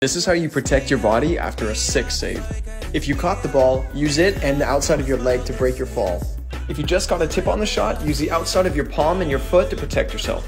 This is how you protect your body after a sick save. If you caught the ball, use it and the outside of your leg to break your fall. If you just got a tip on the shot, use the outside of your palm and your foot to protect yourself.